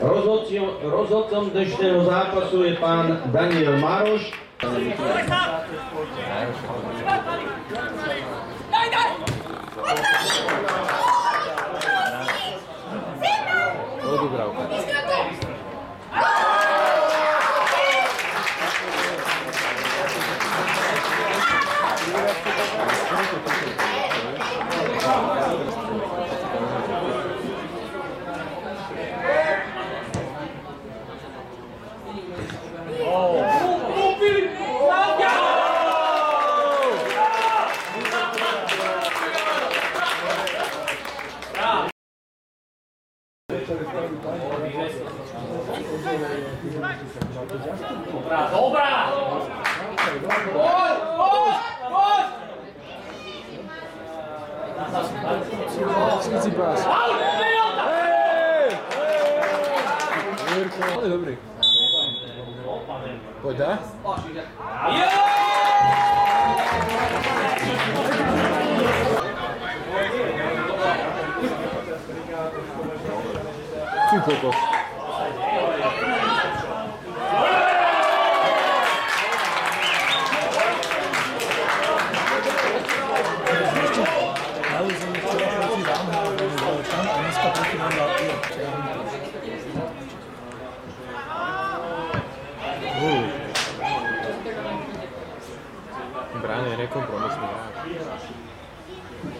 Rozhodcem, rozhodcem dnešného zápasu je pán Daniel Maroš. Dobra, dobra! Gol! Gol! Gol! Tsitsipas. Mirko. Dobri. Pojď, da? Jo! Kühlkokos. Brane, ne kompromisni. Ja.